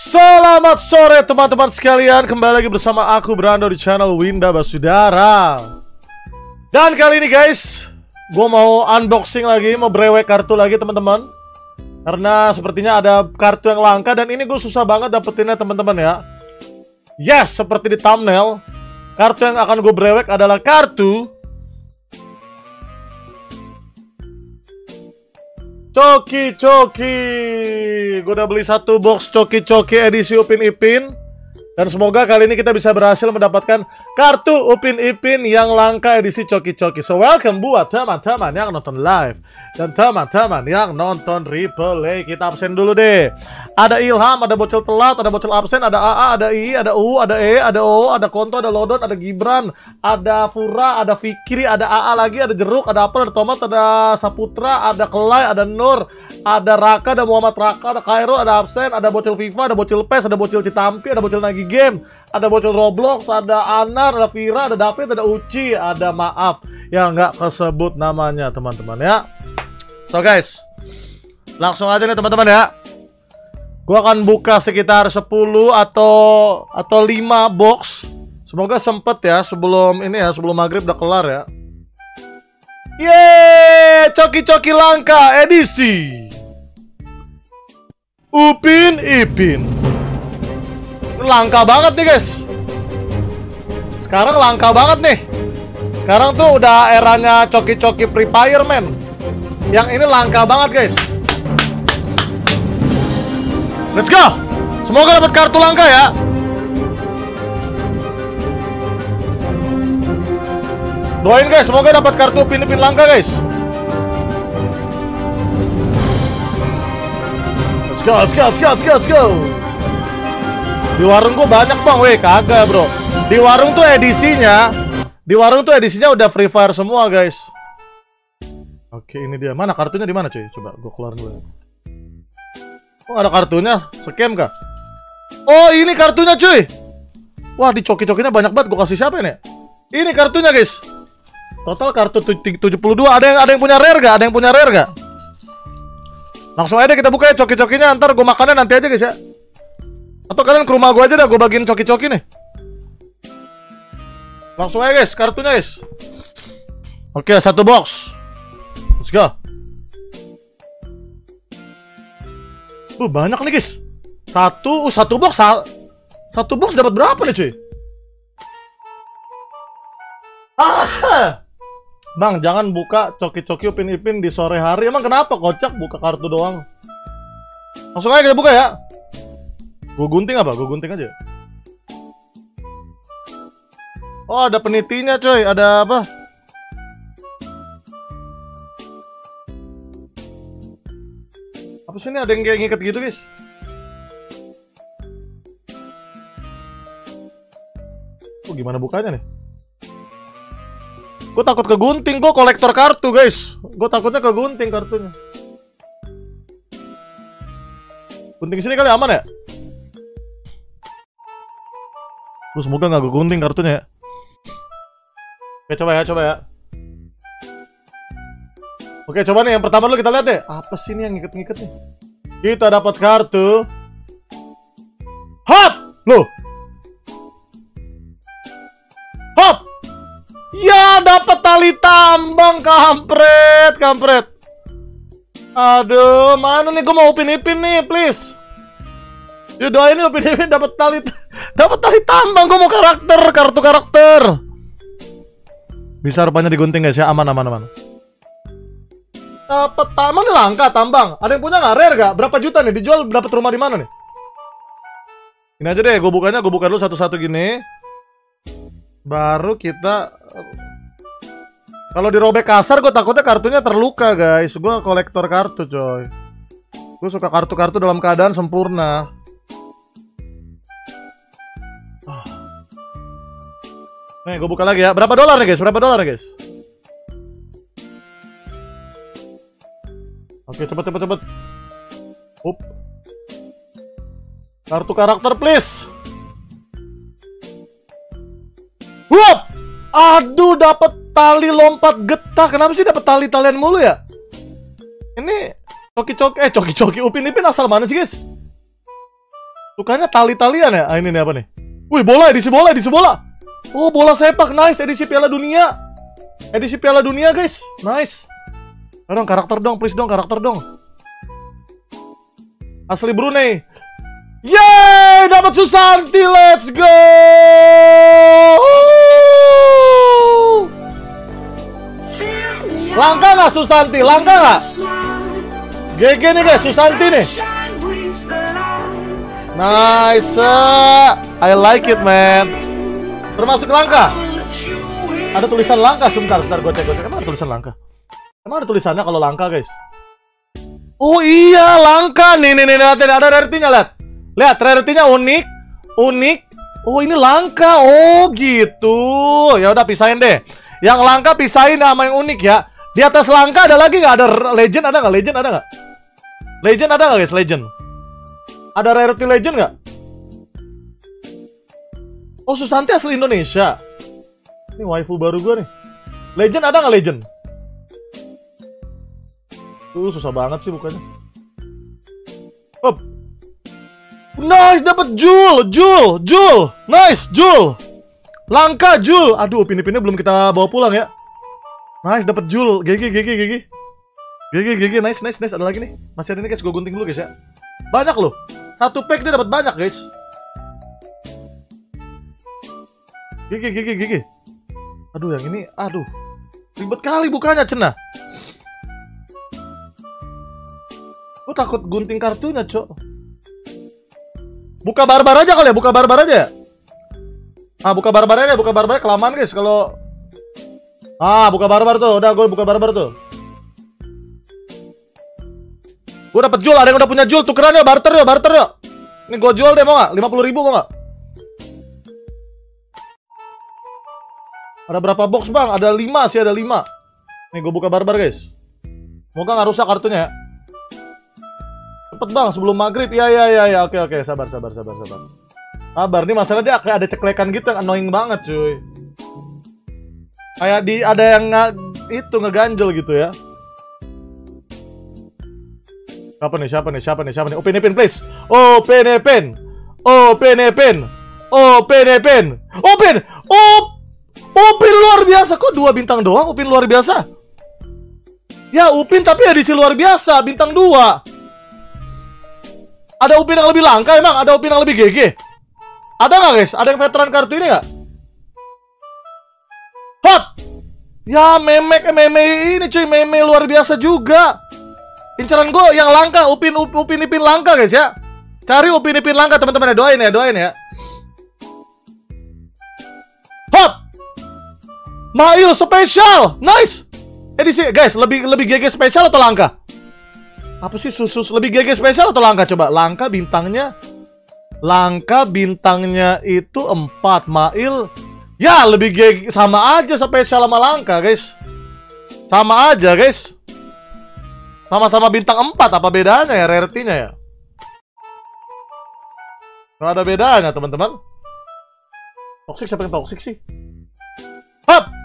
Selamat sore teman-teman sekalian. Kembali lagi bersama aku Brando di channel Winda Basudara. Dan kali ini guys Gue mau unboxing lagi Mau brewek kartu lagi teman-teman. Karena sepertinya ada kartu yang langka Dan ini gue susah banget dapetinnya teman-teman ya. Yes, seperti di thumbnail Kartu yang akan gue brewek adalah kartu Coki Coki. Gue udah beli satu box Coki Coki edisi Upin Ipin. Dan semoga kali ini kita bisa berhasil mendapatkan kartu Upin Ipin yang langka edisi Coki Coki. So welcome buat teman-teman yang nonton live Dan teman-teman yang nonton replay. Kita absen dulu deh Ada Ilham, ada Bocil Telat, ada Bocil Absen, ada AA, ada I, ada U, ada E, ada O, ada Konto, ada Lodon, ada Gibran Ada Fura, ada Fikri, ada AA lagi, ada Jeruk, ada Apel, ada Tomat, ada Saputra, ada Kelai, ada Nur ada Raka, ada Muhammad Raka, ada Kairo, ada Absen, ada Bocil FIFA, ada Bocil PES, ada Bocil Citampi, ada Bocil Nagi Game, ada Bocil Roblox, ada Anar, ada Vira, ada David, ada Uci, ada Maaf yang nggak kesebut namanya teman-teman ya. So guys, langsung aja nih teman-teman ya. Gua akan buka sekitar 10 atau atau 5 box. Semoga sempet ya sebelum ini ya, sebelum maghrib udah kelar ya. Yeay, coki-coki langka edisi. Upin Ipin. Langka banget nih guys. Sekarang langka banget nih. Sekarang tuh udah eranya coki-coki Free Fire Yang ini langka banget guys Let's go Semoga dapat kartu langka ya Doain guys, semoga dapat kartu pin-pin langka guys. Let's go, let's go, let's go, let's go, let's go. Di warung gua banyak bang, weh kagak bro. Di warung tuh edisinya, di warung tuh edisinya udah free fire semua guys. Oke, ini dia. Mana kartunya di mana cuy? Coba gua keluar dulu. Oh ada kartunya, scam kah? Oh ini kartunya cuy. Wah di coki-cokinya banyak banget. Gua kasih siapa ini? Ini kartunya guys. Total kartu 72 Ada yang ada yang punya rare gak? Ada yang punya rare gak? Langsung aja kita buka ya coki-cokinya Ntar gue makannya nanti aja guys ya Atau kalian ke rumah gue aja dah Gue bagiin coki-coki nih Langsung aja guys Kartunya guys Oke satu box Let's go Uh banyak nih guys Satu uh, Satu box Satu box dapat berapa nih cuy Ah! Bang, jangan buka coki-coki upin ipin di sore hari. Emang kenapa kocak buka kartu doang? Langsung aja kita buka ya. Gue gunting apa? Gue gunting aja. Oh, ada penitinya coy. Ada apa? Sih ini ada yang kayak ngikat gitu guys? Oh, gimana bukanya nih? Gue takut kegunting, gue kolektor kartu guys Gue takutnya kegunting kartunya Gunting sini kali aman ya? Lu semoga gak gue gunting kartunya ya Oke coba ya, coba ya Oke coba nih yang pertama dulu kita lihat deh Apa sih ini yang ngiket-ngiket nih Kita dapat kartu Hop! Loh Hop! Ya dapat tali tambang kampret, kampret. Aduh, mana nih gue mau upin ipin nih, please. Yuk doain nih upin ipin dapat tali dapat tali tambang. Gue mau karakter, kartu karakter. Bisa rupanya digunting guys ya, aman aman aman. Dapat tambang nih langka tambang. Ada yang punya nggak rare gak? Berapa juta nih? Dijual dapat rumah di mana nih? Ini aja deh, gue bukanya, gue buka dulu satu-satu gini. Baru kita kalau dirobek kasar gue takutnya kartunya terluka guys Gue kolektor kartu coy Gue suka kartu-kartu dalam keadaan sempurna Nih gue buka lagi ya Berapa dolar nih guys? Berapa dolar nih guys? Oke cepet cepet cepet Up. Kartu karakter please Wup! Aduh, dapat tali lompat getah. Kenapa sih dapat tali-talian mulu ya? Ini coki-coki eh coki-coki Upin Ipin asal mana sih, guys? Sukanya tali-talian ya? Ah, ini nih apa nih? Wih, bola, edisi bola, edisi bola. Oh, bola sepak, nice. Edisi Piala Dunia. Edisi Piala Dunia, guys. Nice. Dong, karakter dong, please dong, karakter dong. Asli Brunei. Yeay, dapat Susanti, let's go. Langka nggak Susanti? Langka nggak? GG nih guys, Susanti nih. Nice. I like it, man. Termasuk langka. Ada tulisan langka sebentar, sebentar gue cek, gue cek. Ada tulisan langka? Emang ada tulisannya kalau langka, guys? Oh iya, langka. Nih, nih, nih, lihat, ada rarity-nya, lihat. Lihat, rarity-nya unik, unik. Oh, ini langka. Oh, gitu. Ya udah pisahin deh. Yang langka pisahin sama yang unik ya. Di atas langka ada lagi nggak? Ada legend ada nggak? Legend ada nggak? Legend ada nggak guys? Legend. Ada rarity legend nggak? Oh Susanti asli Indonesia. Ini waifu baru gue nih. Legend ada nggak legend? Tuh susah banget sih bukannya. Up. Nice dapat Jul, Jul, Jul. Nice, Jul. Langka Jul. Aduh, pin-pinnya belum kita bawa pulang ya. Nice dapat Jul. GG GG GG. GG GG nice nice nice ada lagi nih. Masih ada nih guys, gue gunting dulu guys ya. Banyak loh. Satu pack dia dapat banyak guys. GG GG GG. Aduh yang ini aduh. Ribet kali bukanya cenah. Gue takut gunting kartunya, Cok. Buka barbar aja kali ya, buka barbar aja. Ah, buka barbar aja, buka barbar kelamaan guys kalau Ah, buka barbar tuh. Udah gue buka barbar tuh. Gue dapet jual, ada yang udah punya jual, tukeran ya, barter ya, barter ya. Ini gue jual deh, mau gak? 50 ribu mau gak? Ada berapa box bang? Ada 5 sih, ada 5 Nih gue buka barbar guys Semoga gak rusak kartunya ya Cepet bang, sebelum maghrib. Iya, iya, iya, ya. oke, oke, sabar, sabar, sabar, sabar. Sabar, nih masalah dia kayak ada ceklekan gitu yang annoying banget cuy. Kayak di, ada yang nggak itu ngeganjel gitu ya. Siapa nih, siapa nih, siapa nih, siapa nih? Open Ipin please. Open Open Ipin Open Ipin Open Open Upin luar biasa. Kok dua bintang doang? Upin luar biasa. Ya Upin tapi edisi luar biasa. Bintang dua Ada Upin yang lebih langka emang? Ada Upin yang lebih GG Ada nggak guys? Ada yang veteran kartu ini nggak? Hot! Ya memek meme ini cuy. Meme luar biasa juga. Incaran gue yang langka. Upin Upin Ipin langka guys ya. Cari Upin Ipin langka teman-teman. Ya Doain ya doain ya. Hot! Mail spesial, nice. Edisi guys, lebih lebih GG spesial atau langka? Apa sih susus lebih GG spesial atau langka? Coba? Langka bintangnya. Langka bintangnya itu 4 Mail. Ya lebih GG sama aja spesial sama langka guys. Sama aja guys. Sama-sama bintang 4 apa bedanya ya rarity-nya ya? Gak ada bedanya teman-teman. Toxic siapa yang toxic sih? Hap!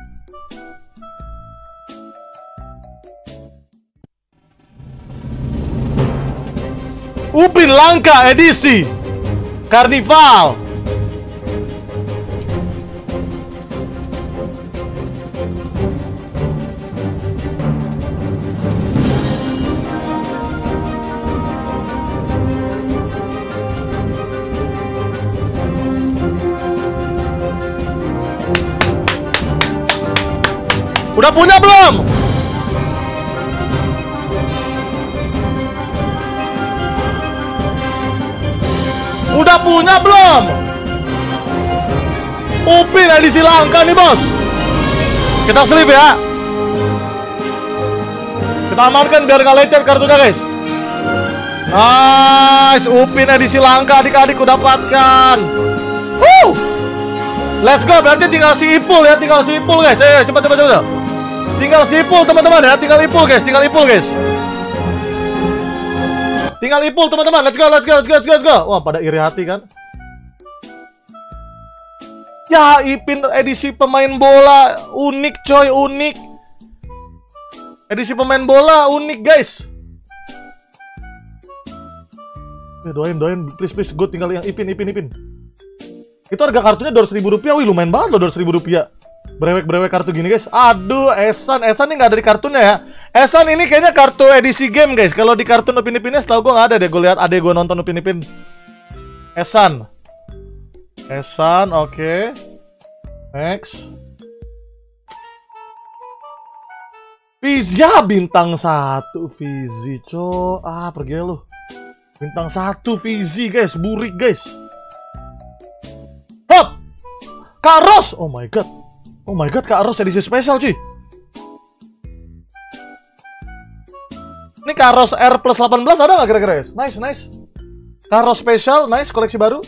Upin Langka edisi Karnival Udah punya belum? Udah punya belum? Upin edisi langka nih bos. Kita slip ya. Kita amankan biar nggak lecet kartunya guys. Nice Upin edisi langka adik-adik dapatkan. Woo! Let's go berarti tinggal si Ipul ya Tinggal si Ipul guys. Eh cepat cepat cepat. Tinggal si Ipul teman-teman ya. Tinggal Ipul guys Tinggal Ipul guys Tinggal ipul teman-teman. Let's go, let's go, let's go, let's go, let's go. Wah, pada iri hati kan? Ya, Ipin edisi pemain bola unik coy, unik. Edisi pemain bola unik, guys. Ya doain, doain, please, please, gue tinggal yang Ipin, Ipin, Ipin. Itu harga kartunya dua ribu rupiah, wih lumayan banget loh dua ribu rupiah. Brewek-brewek kartu gini guys. Aduh, Esan, Esan ini nggak ada di kartunya ya. Esan ini kayaknya kartu edisi game guys. Kalau di kartun Upin Ipinnya setahu gue nggak ada deh. Gue lihat adek gue nonton Upin Ipin. Esan. Esan, oke. Okay. Next. Fizia bintang satu Fizi, co. Ah, pergi lu. Bintang satu Fizi, guys. Burik, guys. Hop! Karos! Oh my god. Oh my god, Karos edisi spesial, cuy. Ini Karos R plus 18 ada nggak kira-kira, guys? Nice, nice. Karos spesial, nice. Koleksi baru.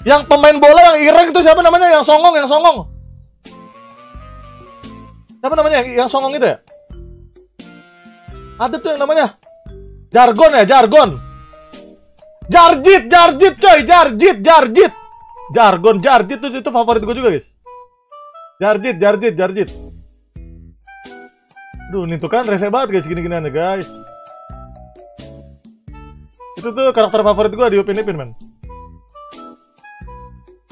Yang pemain bola yang ireng itu siapa namanya? Yang songong, yang songong. Siapa namanya? Yang songong itu ya? Ada tuh yang namanya Jargon ya, Jargon. Jarjit, Jarjit coy, Jarjit, Jarjit. Jargon, Jarjit tuh itu favorit gue juga, guys. Jarjit, Jarjit, Jarjit. Duh, ini tuh kan rese banget guys gini-gini nih guys. Itu tuh karakter favorit gue di Upin Ipin, men.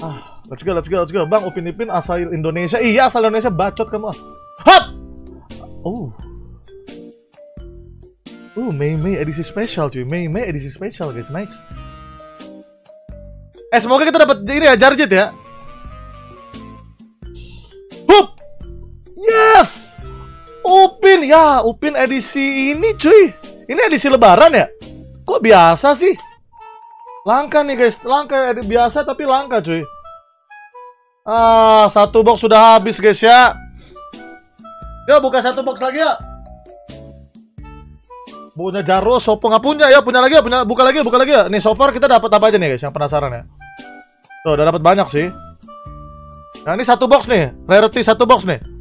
Ah, let's go, let's go, let's go. Bang, Upin Ipin asal Indonesia. Iya, asal Indonesia bacot kamu. Hap! Oh. Uh, Mei Mei edisi spesial cuy. Mei Mei edisi spesial guys. Nice. Eh, semoga kita dapat ini ya, Jarjit ya. Hup! Yes! Upin, ya Upin edisi ini cuy. Ini edisi lebaran ya? Kok biasa sih? Langka nih guys, langka biasa tapi langka cuy. Ah, satu box sudah habis guys ya. Yuk buka satu box lagi ya. Punya Jaro, Sopo nggak punya ya, punya lagi ya, punya buka lagi, buka lagi ya. Nih so far kita dapat apa aja nih guys yang penasaran ya. Tuh, udah dapat banyak sih. Nah, ini satu box nih, rarity satu box nih.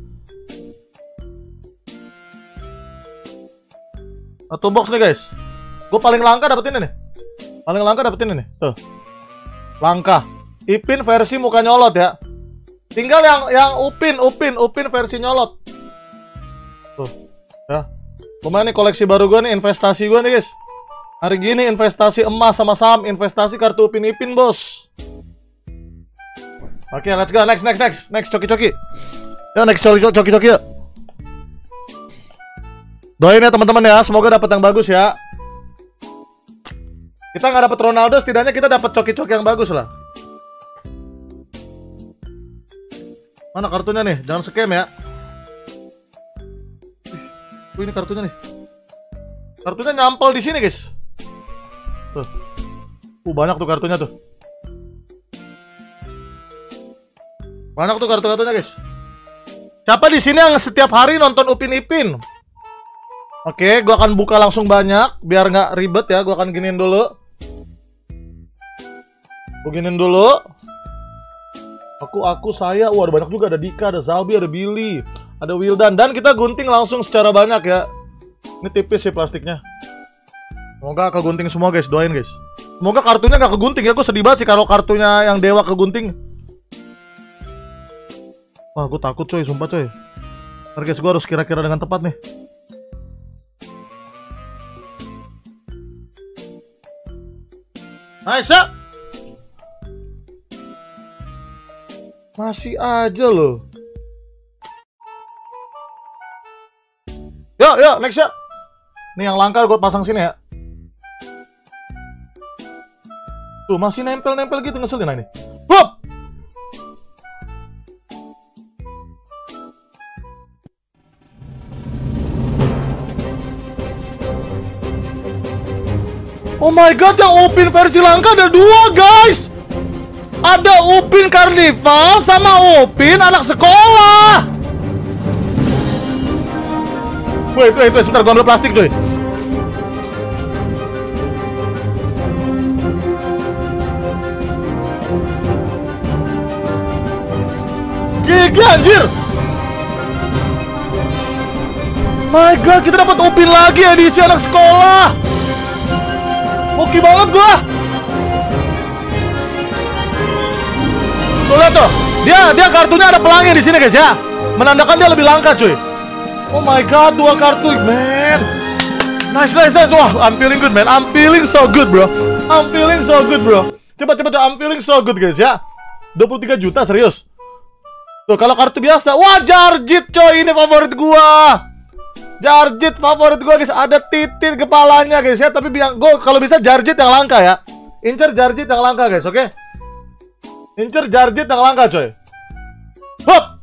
Satu box nih guys. Gue paling langka dapetin ini nih. Paling langka dapetin ini nih. Tuh. Langka. Ipin versi muka nyolot ya. Tinggal yang yang Upin, Upin, Upin versi nyolot. Tuh. Ya. Lumayan nih koleksi baru gue nih, investasi gue nih guys. Hari gini investasi emas sama saham, investasi kartu Upin Ipin bos. Oke, okay, let's go. Next, next, next. Next, coki-coki. Ya, next coki-coki ya. Doain ya teman-teman ya, semoga dapat yang bagus ya. Kita nggak dapat Ronaldo, setidaknya kita dapat coki-coki yang bagus lah. Mana kartunya nih? Jangan scam ya. Wih, ini kartunya nih. Kartunya nyampel di sini, guys. Tuh. Uh, banyak tuh kartunya tuh. Banyak tuh kartu-kartunya, guys. Siapa di sini yang setiap hari nonton Upin Ipin? Oke, gua akan buka langsung banyak biar nggak ribet ya. Gua akan giniin dulu. Gua giniin dulu. Aku, aku, saya. Wah, ada banyak juga. Ada Dika, ada Zalbi, ada Billy, ada Wildan. Dan kita gunting langsung secara banyak ya. Ini tipis sih plastiknya. Semoga kegunting semua guys. Doain guys. Semoga kartunya nggak kegunting ya. Gue sedih banget sih kalau kartunya yang dewa kegunting. Wah, gue takut coy. Sumpah coy. Ntar guys, gue harus kira-kira dengan tepat nih. Aisyah Masih aja loh. Yuk, yuk, next ya Nih yang langka gue pasang sini ya. Tuh, masih nempel-nempel gitu ngeselin ini Oh my god, yang Upin versi langka ada dua guys. Ada Upin Carnival sama Upin anak sekolah. Wait, wait, wait, sebentar, gua ambil plastik cuy. Gigi anjir. My god, kita dapat Upin lagi edisi anak sekolah Hoki banget gua. Tuh lihat tuh. Dia dia kartunya ada pelangi di sini guys ya. Menandakan dia lebih langka cuy. Oh my god, dua kartu, man. Nice, nice, nice. Wah, I'm feeling good, man. I'm feeling so good, bro. I'm feeling so good, bro. Coba, coba. I'm feeling so good, guys, ya. 23 juta, serius. Tuh, kalau kartu biasa. Wah, Jarjit, coy. Ini favorit gua. Jarjit favorit gua, guys. Ada titik kepalanya, guys, ya. Tapi biang gua kalau bisa Jarjit yang langka, ya. Incer Jarjit yang langka, guys, oke? Okay? Incer Jarjit yang langka, coy. Hop!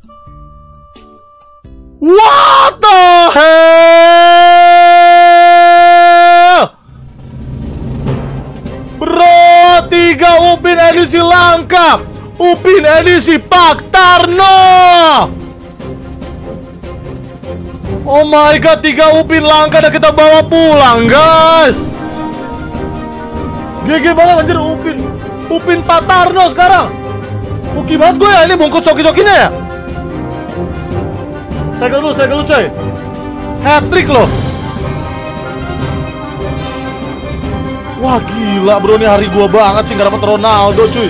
What the hell? Bro, tiga Upin edisi langka. Upin edisi Pak Tarno. Oh my god, tiga Upin langka dan kita bawa pulang, guys. GG banget anjir Upin. Upin Pak Tarno sekarang. Oke banget gue ya ini bungkus coki-cokinya ya. Saya dulu, saya dulu coy. Hat trick loh. Wah gila bro ini hari gua banget sih nggak dapat Ronaldo cuy.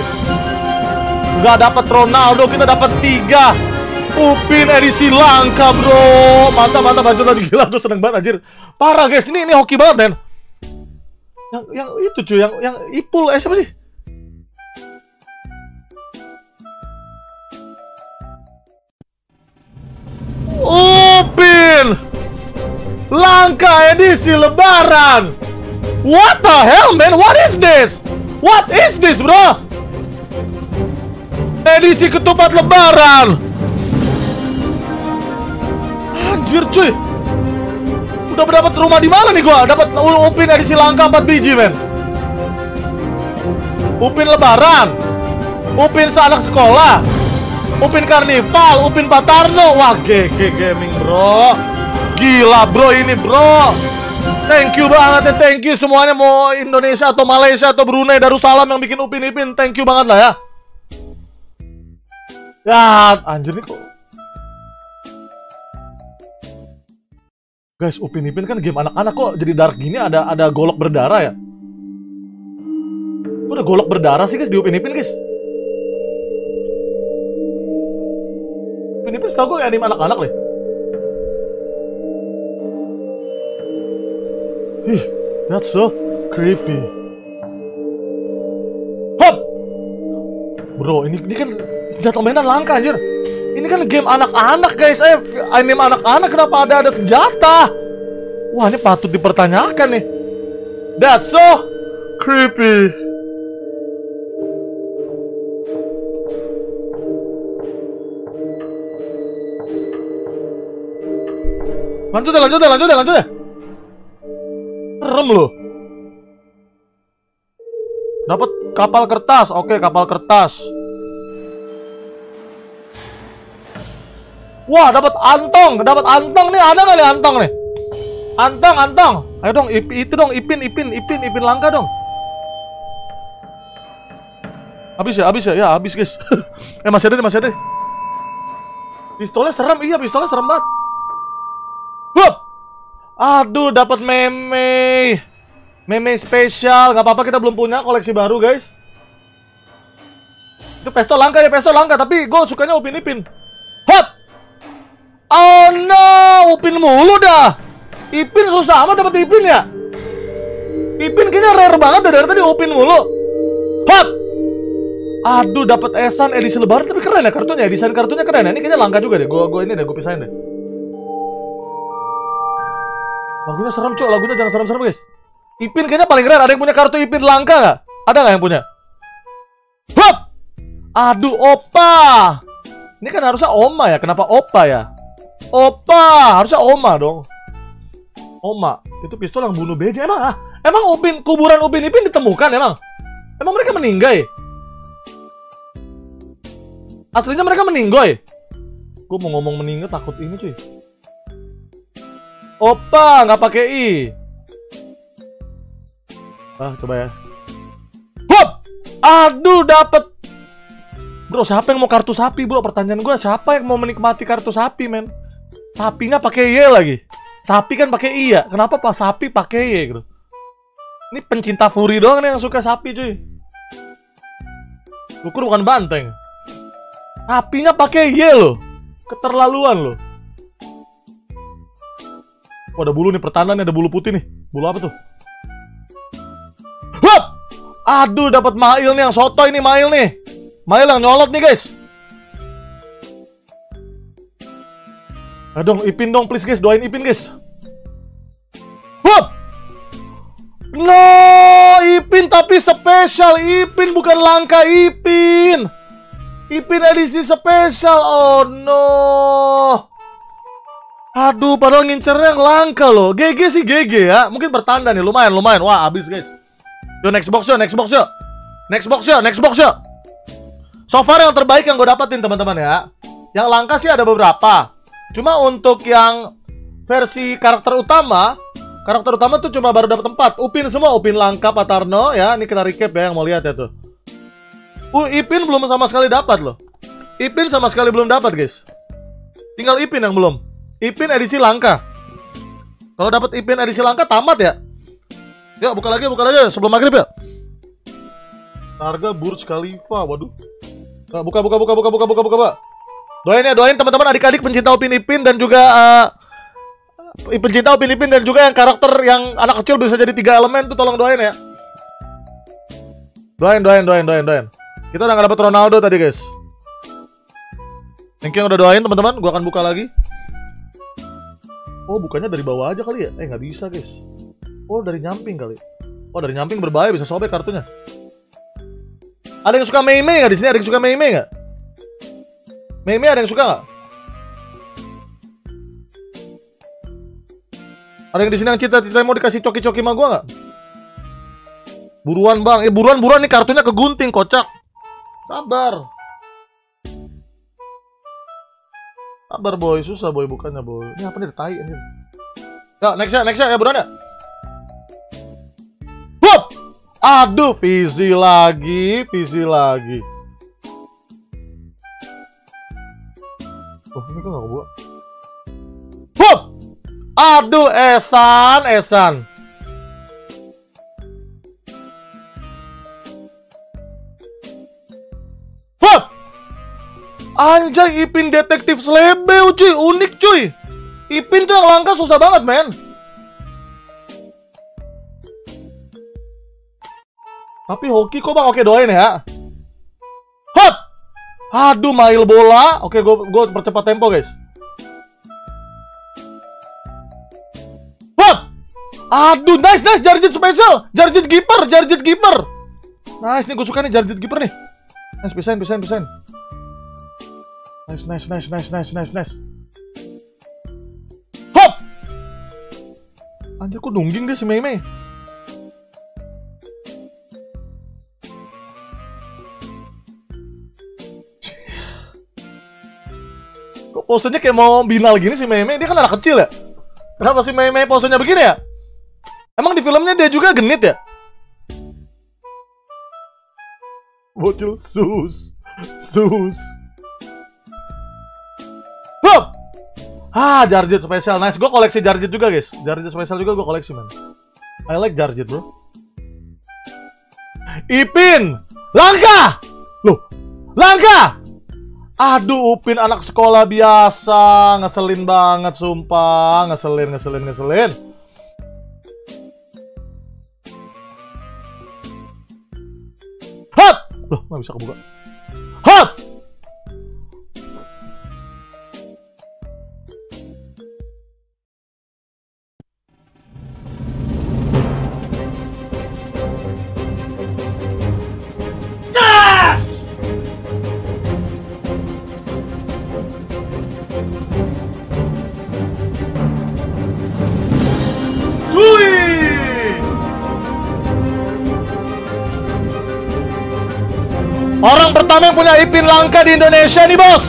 Nggak dapat Ronaldo kita dapat tiga. Upin edisi langka bro. Mantap mantap. Hancur lagi gila gue seneng banget anjir. Parah guys. Ini ini hoki banget men. Yang yang itu cuy. Yang yang Ipul eh siapa sih? Upin! Langka edisi lebaran. What the hell man? What is this? What is this bro? Edisi ketupat lebaran Anjir cuy Udah dapat rumah di mana nih gua Dapat Upin edisi langka 4 biji men Upin lebaran Upin seanak sekolah Upin Karnival, Upin Patarno. Wah, GG Gaming, bro. Gila, bro ini, bro. Thank you banget ya, thank you semuanya mau Indonesia atau Malaysia atau Brunei Darussalam yang bikin Upin Ipin. Thank you banget lah ya. Ya, anjir nih kok. Guys, Upin Ipin kan game anak-anak kok jadi dark gini ada ada golok berdarah ya? Kok ada golok berdarah sih guys di Upin Ipin guys? Ini setahu gue anime anak-anak deh. Ih, that's so creepy. Hop! Bro, ini, ini kan senjata mainan langka anjir. Ini kan game anak-anak guys. Eh, anime anak-anak kenapa ada ada senjata? Wah, ini patut dipertanyakan nih. That's so creepy. Lanjut deh, lanjut deh, lanjut deh, lanjut deh. Rem loh. Dapat kapal kertas. Oke, kapal kertas. Wah, dapat antong, dapat antong nih. Ada nih antong nih? Antong, antong. Ayo dong, ip, itu dong, ipin, ipin, ipin, ipin langka dong. Habis ya, habis ya, ya habis guys. eh masih ada nih, masih ada. Pistolnya serem, iya pistolnya serem banget. Hup! Aduh, dapat meme. Meme spesial. Gak apa-apa kita belum punya koleksi baru, guys. Itu pistol langka ya, pistol langka. Tapi gue sukanya Upin Ipin. Hup! Oh no, Upin mulu dah. Ipin susah amat dapat Ipin ya. Ipin kayaknya rare banget dari tadi Upin mulu. Hup! Aduh, dapat esan edisi lebaran tapi keren ya kartunya. Desain kartunya keren ya. Ini kayaknya langka juga deh. Gue gue ini deh, gue pisahin deh. Lagunya serem cok, lagunya jangan serem-serem guys. Ipin kayaknya paling keren. Ada yang punya kartu Ipin langka nggak? Ada nggak yang punya? Hop! Aduh, opa. Ini kan harusnya oma ya. Kenapa opa ya? Opa, harusnya oma dong. Oma, itu pistol yang bunuh beja emang ah? Emang Upin kuburan Upin Ipin ditemukan emang? Emang mereka meninggal? Aslinya mereka meninggal. Gue mau ngomong meninggal takut ini cuy. Opa, nggak pakai i. Ah, coba ya. Hop! Aduh, dapet. Bro, siapa yang mau kartu sapi, bro? Pertanyaan gue, siapa yang mau menikmati kartu sapi, men? Sapinya pakai y lagi. Sapi kan pakai i ya. Kenapa pas sapi pakai y, bro? Ini pencinta furi doang nih yang suka sapi, cuy. Ukur bukan banteng. Sapinya pakai y loh. Keterlaluan loh. Oh, ada bulu nih, pertahanan ada bulu putih nih. Bulu apa tuh? Hup! Aduh, dapat Mail nih yang soto ini Mail nih. Mail yang nyolot nih, guys. Aduh, Ipin dong, please guys, doain Ipin guys. Hup! No, Ipin tapi spesial. Ipin bukan langka Ipin. Ipin edisi spesial. Oh no. Aduh, padahal ngincernya yang langka loh. GG sih GG ya. Mungkin bertanda nih, lumayan, lumayan. Wah, habis guys. Yo next box yo, next box yo. Next box yo, next box yo. So far yang terbaik yang gue dapetin teman-teman ya. Yang langka sih ada beberapa. Cuma untuk yang versi karakter utama, karakter utama tuh cuma baru dapat tempat. Upin semua, Upin Langka, Patarno ya. Ini kita recap ya yang mau lihat ya tuh. Uh, Ipin belum sama sekali dapat loh. Ipin sama sekali belum dapat, guys. Tinggal Ipin yang belum. Ipin edisi langka. Kalau dapat Ipin edisi langka tamat ya. Yuk buka lagi, buka lagi sebelum maghrib ya. Harga Burj Khalifa, waduh. Nah, buka, buka, buka, buka, buka, buka, buka, buka. Doain ya, doain teman-teman adik-adik pencinta Upin Ipin dan juga uh, pencinta Upin Ipin dan juga yang karakter yang anak kecil bisa jadi tiga elemen tuh tolong doain ya. Doain, doain, doain, doain, doain. Kita udah gak dapet Ronaldo tadi guys. Thank you yang udah doain teman-teman. Gua akan buka lagi. Oh, bukannya dari bawah aja kali ya? Eh, nggak bisa guys. Oh, dari nyamping kali. Oh, dari nyamping berbahaya bisa sobek kartunya. Ada yang suka Mei nggak di sini? Ada yang suka Mei nggak? Mei ada yang suka nggak? Ada yang di sini yang cita-cita mau dikasih coki-coki sama gua nggak? Buruan bang, eh buruan buruan nih kartunya kegunting kocak. Sabar. Sabar boy, susah boy bukannya boy. Ini apa nih tai ini? Ya, next ya, next ya, ya buruan ya. Hup! Aduh, visi lagi, visi lagi. Oh, ini kok nggak kebuka? Hup! Aduh, Esan, Esan. Hup! Anjay, Ipin detektif selebeu cuy, unik cuy. Ipin tuh yang langka susah banget, men. Tapi hoki kok bang, oke doain ya. Aduh, mail bola. Oke, gue gue percepat tempo guys. Hop! Aduh, nice nice Jarjit special, Jarjit Giper, Jarjit Giper. Nice nih, gue suka nih Jarjit Giper nih. Nice, pisahin, pisahin, pisahin. Nice, nice, nice, nice, nice, nice, nice. Hop! Anjir, kok nungging deh si Mei Mei. Posenya kayak mau binal gini si Mei? Dia kan anak kecil ya? Kenapa si Mei posenya begini ya? Emang di filmnya dia juga genit ya? Bocil sus. Sus. Hop! Ah, Jarjit spesial. Nice. Gue koleksi Jarjit juga, guys. Jarjit spesial juga gue koleksi, man. I like Jarjit, bro. Ipin! Langka! Loh, langka! Aduh, Upin anak sekolah biasa. Ngeselin banget, sumpah. Ngeselin, ngeselin, ngeselin. Hop! Loh, nggak bisa kebuka. Hop! Yang punya Ipin langka di Indonesia nih bos.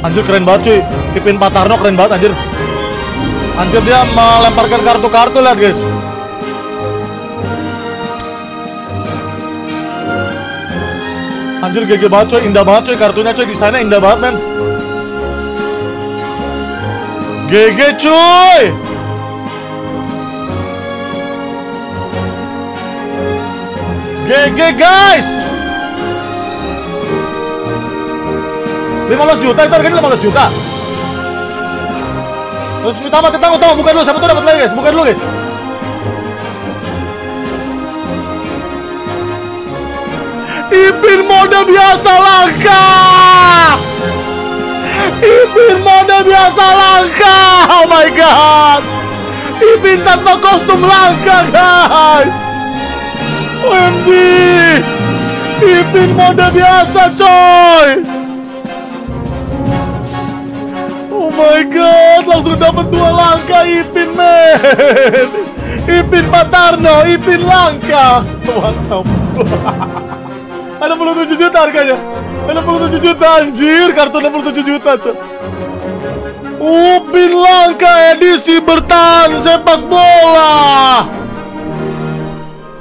Anjir keren banget cuy. Ipin Patarno keren banget anjir. Anjir dia melemparkan kartu-kartu lihat guys. Anjir GG banget coy, indah banget coy kartunya coy, desainnya indah banget men GG cuy! GG guys! 15 juta itu harganya 15 juta. Terus utama kita utama buka dulu siapa tuh dapat lagi guys? Buka dulu guys. Ipin mode biasa langka Ipin mode biasa langka. Oh my god. Ipin tanpa kostum langka guys. OMG Ipin mode biasa coy. Oh my god Langsung dapat dua langka Ipin men. Ipin Patarno Ipin langka. Mantap. 67 juta harganya 67 juta anjir kartu 67 juta cuy Upin langka edisi bertahan sepak bola.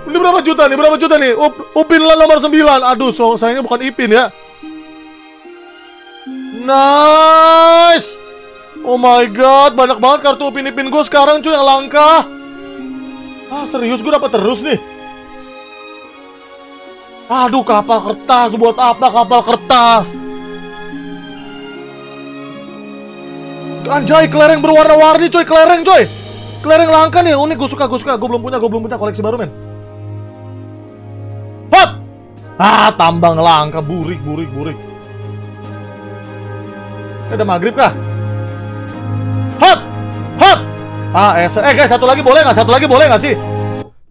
Ini berapa juta nih? Berapa juta nih? Up, Upin lah nomor 9 Aduh so, sayangnya bukan Ipin ya. Nice. Oh my god Banyak banget kartu Upin-Ipin gue sekarang cuy yang langka. Ah serius gue dapat terus nih Aduh kapal kertas buat apa kapal kertas? Anjay kelereng berwarna-warni coy kelereng coy. Kelereng langka nih unik gue suka gue suka gue belum punya gue belum punya koleksi baru men. Hop! Ah tambang langka burik burik burik. Ini ada maghrib kah? Hop! Hop! Ah eh, eh guys satu lagi boleh nggak? Satu lagi boleh nggak sih?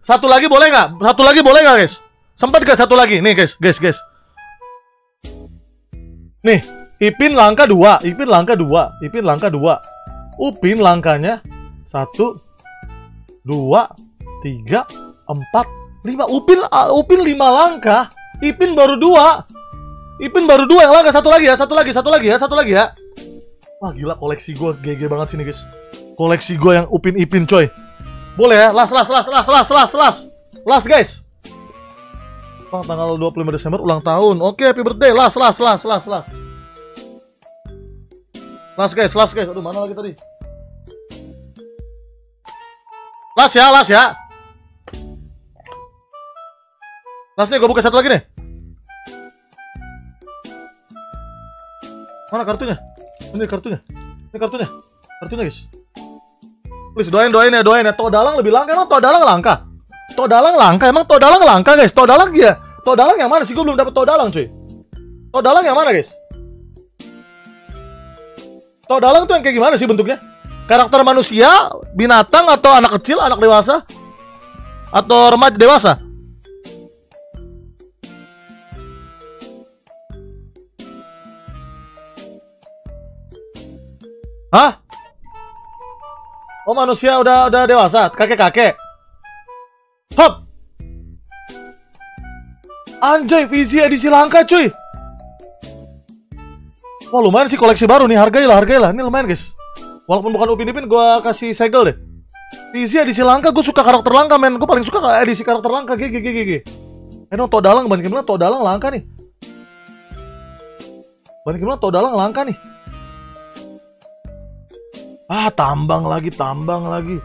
Satu lagi boleh nggak? Satu lagi boleh nggak guys? Sempat gak satu lagi? Nih guys, guys, guys. Nih, Ipin langka dua, Ipin langka dua, Ipin langka dua. Upin langkanya satu, dua, tiga, empat, lima. Upin, uh, Upin lima langkah. Ipin baru dua. Ipin baru dua yang langka. Satu lagi ya, satu lagi, satu lagi ya, satu lagi ya. Wah gila koleksi gue GG banget sini guys. Koleksi gue yang Upin Ipin coy. Boleh ya, las, las, las, las, las, las, las, las guys. Bang, tanggal 25 Desember ulang tahun. Oke, happy birthday. Las, las, las, las, las. Las guys, las guys. Aduh, mana lagi tadi? Las ya, las ya. Las nih, gue buka satu lagi nih. Mana kartunya? Ini kartunya. Ini kartunya. Kartunya, guys. Please doain, doain ya, doain ya. Todalang lebih langka. Emang Todalang langka? Todalang langka, emang Todalang langka guys. Todalang ya. Todalang yang mana sih? Gue belum dapet Todalang cuy. Todalang yang mana guys? Todalang tuh yang kayak gimana sih bentuknya? Karakter manusia, binatang atau anak kecil, anak dewasa? Atau remaja dewasa? Hah? Oh manusia udah udah dewasa, kakek-kakek. Hop. Anjay, visi edisi langka cuy. Wah lumayan sih koleksi baru nih, hargailah, hargailah. Ini lumayan guys. Walaupun bukan Upin Ipin, gue kasih segel deh. Visi edisi langka, gue suka karakter langka men. Gue paling suka edisi karakter langka, gg gg gg. Eh no, Todalang, bandingin bilang Todalang langka nih. Bandingin bilang Todalang langka nih. Ah, tambang lagi, tambang lagi.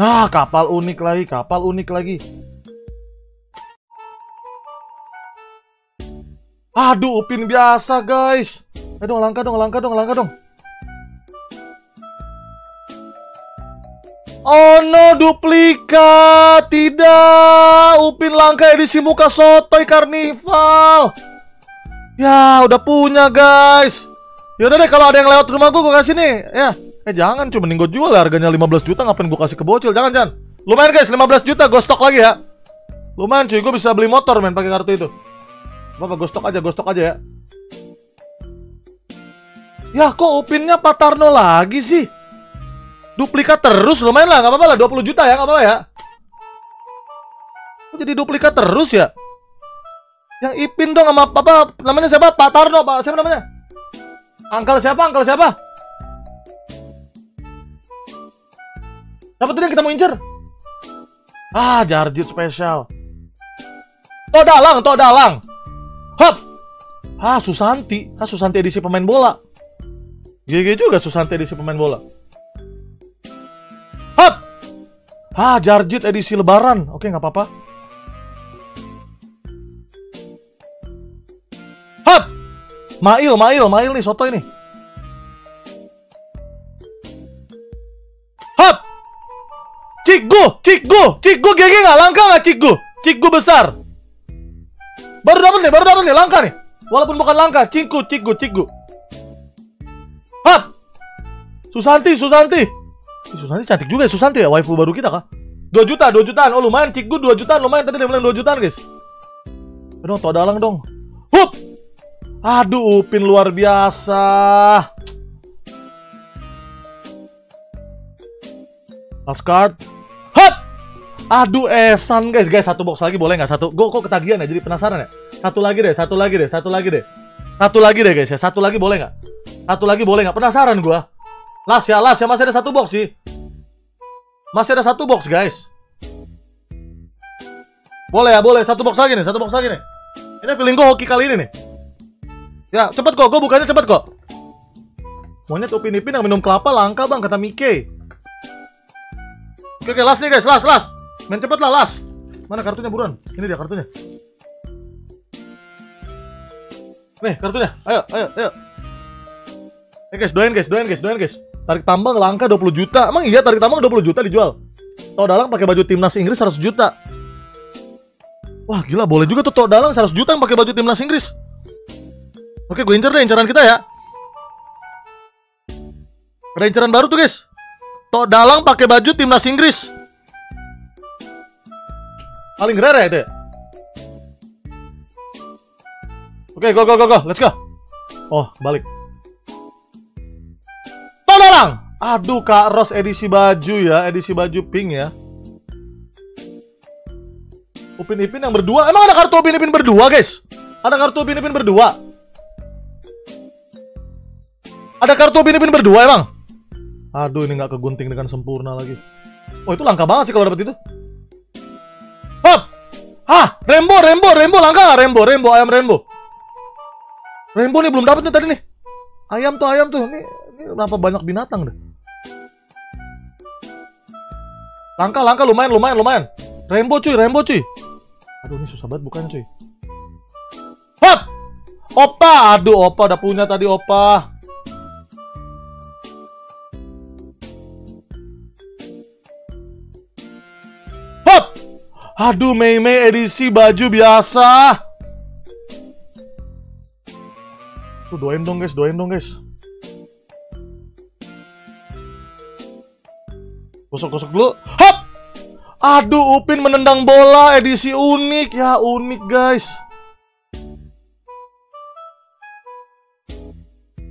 Ah, kapal unik lagi, kapal unik lagi. Aduh, upin biasa, guys. Eh dong, langka dong, langka dong, langka dong. Oh no, duplikat. Tidak. Upin langka edisi muka sotoy karnival. Ya, udah punya, guys. Yaudah deh, kalau ada yang lewat rumah gue, gue kasih nih. Ya, Eh jangan cuma mending gue jual harganya 15 juta ngapain gue kasih ke bocil? Jangan jangan lumayan guys 15 juta gue stok lagi ya. Lumayan cuy gue bisa beli motor men pakai kartu itu. Apa gue stok aja gue stok aja ya. Ya kok upinnya Patarno lagi sih? Duplikat terus lumayan lah nggak apa-apa lah 20 juta ya nggak apa-apa ya. Kok jadi duplikat terus ya? Yang Ipin dong sama apa namanya siapa? Pak Tarno Pak siapa namanya? Angkel siapa Angkel siapa Dapat tuh yang kita mau incer. Ah, Jarjit spesial. Todalang, Todalang. Hop. Ah, Susanti. Ah, Susanti edisi pemain bola. GG juga Susanti edisi pemain bola. Ah, Jarjit edisi lebaran. Oke, nggak apa-apa. Hap! Mail, Mail, Mail nih, soto ini. Cikgu, Cikgu, Cikgu GG nggak? Langka nggak Cikgu? Cikgu besar. Baru dapat nih, baru dapat nih, langka nih. Walaupun bukan langka, Cikgu, Cikgu, Cikgu. Hap! Susanti, Susanti. Susanti cantik juga ya Susanti ya, waifu baru kita kah? 2 juta, 2 jutaan. Oh lumayan, Cikgu 2 jutaan, lumayan tadi dia bilang 2 jutaan, guys. Aduh, toh dalang dong. Hup! Aduh, Upin luar biasa. Last card. Hup! Aduh, Esan guys, guys satu box lagi boleh nggak? Satu, gue kok ketagihan ya, jadi penasaran ya. Satu lagi deh, satu lagi deh, satu lagi deh. Satu lagi deh guys ya, satu lagi boleh nggak? Satu lagi boleh nggak? Penasaran gua. Las ya, las ya masih ada satu box sih. Masih ada satu box guys. Boleh ya, boleh. Satu box lagi nih, satu box lagi nih. Ini feeling gue hoki kali ini nih. Ya, cepet kok. Gue bukannya cepet kok. Monyet Upin Ipin yang minum kelapa langka bang, kata Mike. Oke, oke, las nih guys, las, las. Main cepet lah, las. Mana kartunya buruan? Ini dia kartunya. Nih, kartunya. Ayo, ayo, ayo. Eh guys, doain guys, doain guys, doain guys. Tarik tambang langka 20 juta. Emang iya tarik tambang 20 juta dijual. Tau dalang pakai baju timnas Inggris 100 juta. Wah gila boleh juga tuh Tok Dalang 100 juta yang pakai baju timnas Inggris. Oke gue incer deh inceran kita ya. Ada inceran baru tuh guys. Tok Dalang pakai baju timnas Inggris. Paling rare ya itu ya? Oke go go go go let's go. Oh balik. Tok Dalang. Aduh Kak Ros edisi baju ya, edisi baju pink ya. Upin Ipin yang berdua. Emang ada kartu Upin Ipin berdua, guys? Ada kartu Upin Ipin berdua? Ada kartu Upin Ipin berdua emang? Aduh, ini nggak kegunting dengan sempurna lagi. Oh, itu langka banget sih kalau dapat itu. Hop! Hah, Rembo, Rembo, Rembo langka Rembo, Rembo, ayam Rembo. Rembo nih belum dapat nih tadi nih. Ayam tuh, ayam tuh. Ini, ini kenapa banyak binatang deh? Langka, langka, lumayan, lumayan, lumayan. Rembo cuy, Rembo cuy. Aduh ini susah banget bukannya cuy. Hop! Opa, aduh Opa udah punya tadi Opa. Aduh Mei Mei edisi baju biasa. Tuh doain dong guys, doain dong guys. Gosok-gosok dulu. Hop! Aduh, Upin menendang bola edisi unik. Ya, unik, guys.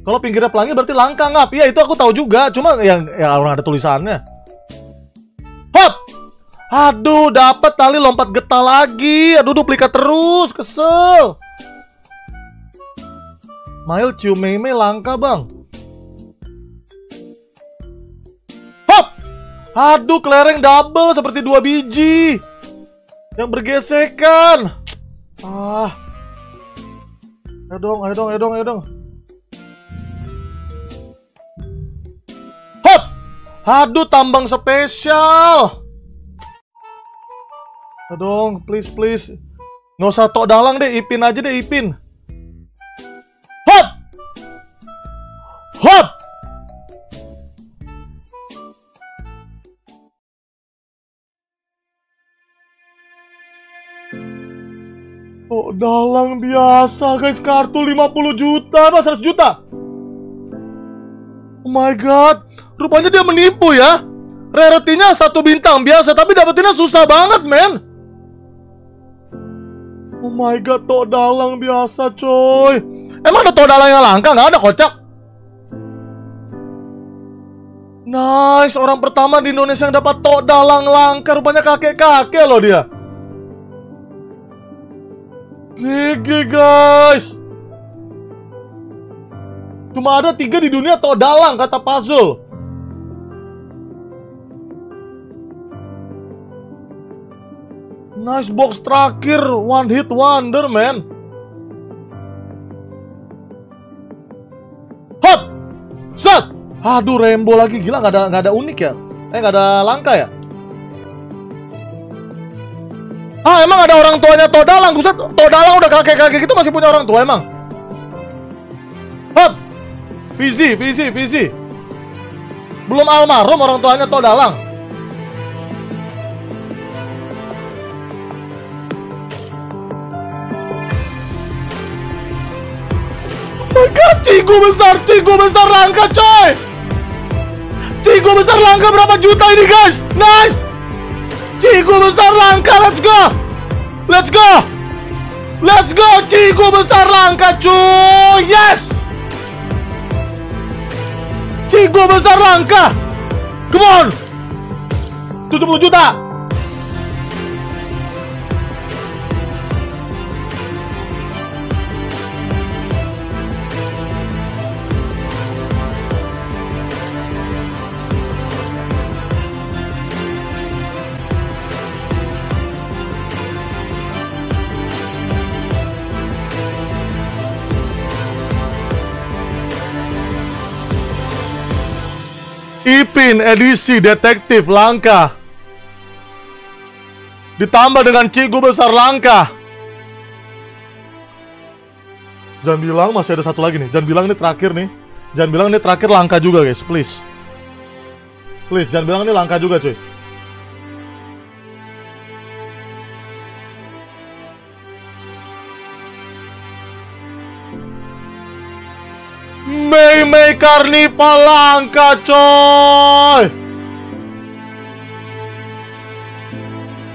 Kalau pinggirnya pelangi berarti langka ngap. Iya, itu aku tahu juga. Cuma yang ya orang ada tulisannya. Hop! Aduh, dapat tali lompat getah lagi. Aduh, duplikat terus. Kesel. Mail cium meme langka, Bang. Aduh, kelereng double seperti dua biji. Yang bergesekan. Ah. Ayo dong, ayo dong, ayo dong, ayo dong. Hop! Aduh, tambang spesial. Ayo dong, please, please. Nggak usah tok dalang deh, ipin aja deh, ipin. Hop! Hop! Oh, dalang biasa guys, kartu 50 juta, apa 100 juta? Oh my god, rupanya dia menipu ya. Rarity-nya satu bintang biasa, tapi dapetinnya susah banget, men. Oh my god, tok dalang biasa, coy. Emang ada tok dalang yang langka? Nggak ada, kocak. Nice, orang pertama di Indonesia yang dapat tok dalang langka. Rupanya kakek-kakek loh dia. Gigi guys Cuma ada tiga di dunia tok dalang kata puzzle Nice box terakhir One hit wonder man. Hop Set! Aduh Rainbow lagi. Gila nggak ada nggak ada unik ya? Eh nggak ada langka ya? Hah emang ada orang tuanya Todalang? Buset, Todalang udah kakek-kakek gitu masih punya orang tua emang? Hop! Fizi, Fizi, Fizi. Belum almarhum orang tuanya Todalang God, Cigu besar, Cigu besar langka coy! Cigu besar langka berapa juta ini guys? Nice! Cigu besar langka, let's go! Let's go! Let's go, Cigu besar langka cuy! Yes! Cigu besar langka Come on! 70 juta Ipin edisi detektif langka. Ditambah dengan Cigu besar langka. Jangan bilang masih ada satu lagi nih. Jangan bilang ini terakhir nih. Jangan bilang ini terakhir langka juga guys. Please. Please jangan bilang ini langka juga cuy Mei Mei Carnival langka coy!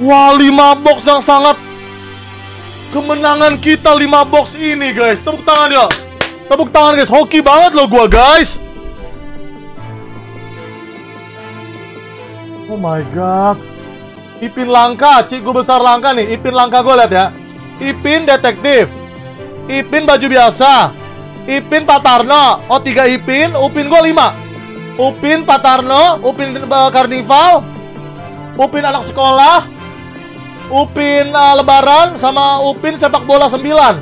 Wah 5 box yang sangat Kemenangan kita 5 box ini guys. Tepuk tangan ya. Tepuk tangan guys. Hoki banget loh gua guys. Oh my god. Ipin langka Cikgu besar langka nih. Ipin langka gue lihat ya. Ipin detektif. Ipin baju biasa Ipin Patarno. Oh, tiga Ipin, Upin gue lima. Upin Patarno, Upin uh, Karnival, Upin anak sekolah, Upin uh, Lebaran, sama Upin sepak bola sembilan.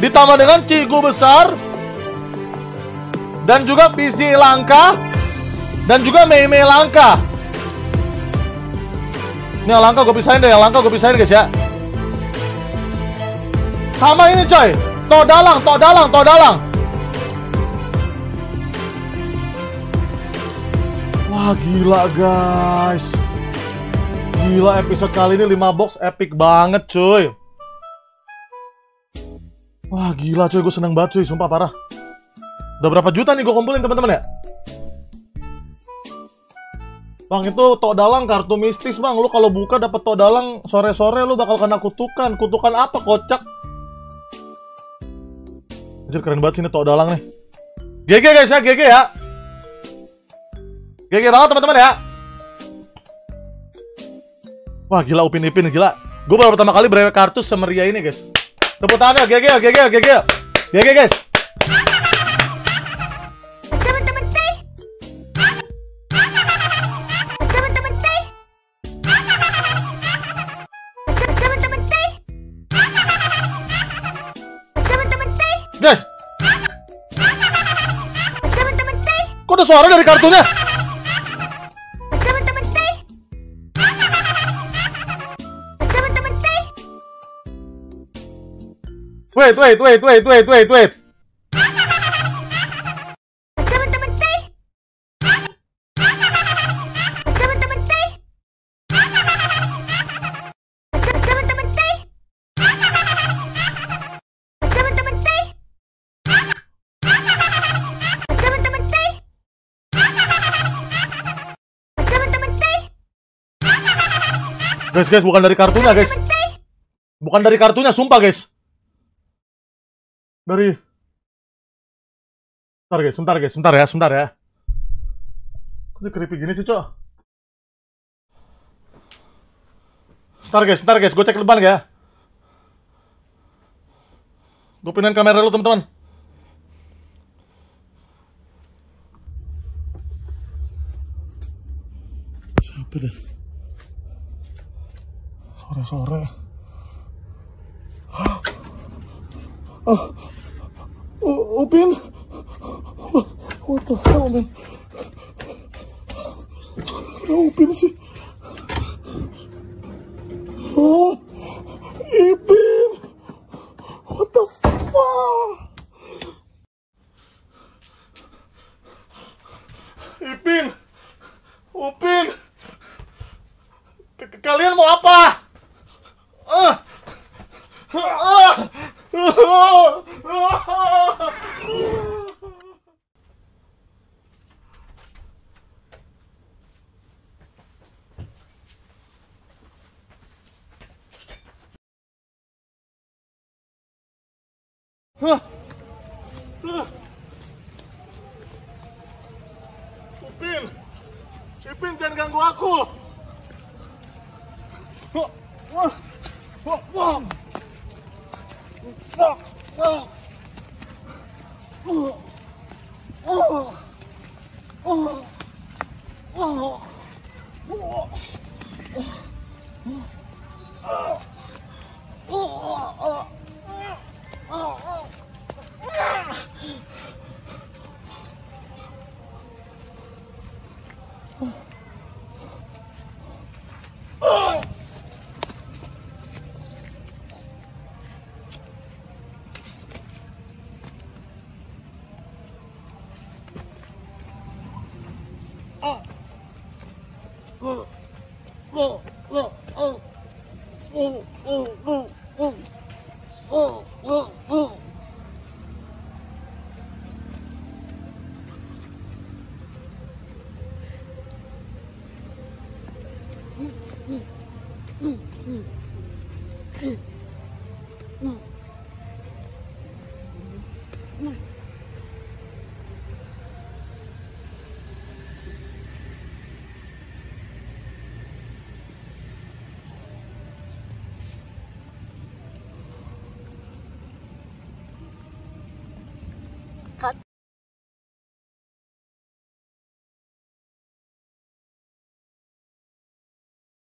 Ditambah dengan Cigu besar, dan juga visi langka, dan juga Mei Mei langka. Ini yang langka gue pisahin deh, yang langka gue pisahin guys ya. Sama ini coy. Tok dalang, tok dalang, tok dalang. Wah gila guys. Gila episode kali ini 5 box epic banget cuy. Wah gila cuy, gue seneng banget cuy, sumpah parah. Udah berapa juta nih gue kumpulin teman-teman ya? Bang itu tok dalang kartu mistis bang Lu kalau buka dapat tok dalang Sore-sore lu bakal kena kutukan Kutukan apa kocak Anjir keren banget sini tok dalang nih. GG guys ya, GG ya. GG banget teman-teman ya. Wah gila Upin Ipin gila. Gue baru pertama kali berewek kartu semeria ini guys. Tepuk tangan ya, GG ya, GG ya, GG ya. GG. Guys. Suara dari kartunya? Wait, wait, wait, wait, wait, wait, wait. Guys, guys, bukan dari kartunya, guys. Bukan dari kartunya, sumpah, guys. Dari... Sebentar, guys, sebentar, guys. Sebentar ya, sebentar ya. Kok creepy gini sih, cok? Sebentar, guys, sebentar, guys. Gue cek depan, ya. Gue pindahin kamera lu, teman-teman. Siapa deh? Sore-sore oh, oh, Upin what the hell man ada Upin sih Ipin! What the fuck? Ipin! Upin! Kalian mau apa? Ah! Ah! Hah? Hah? Upin! Ipin jangan ganggu aku! Wah, wah, wah, wah. Wah, wah. Wah, wah. Wah, wah. Wah. Mm.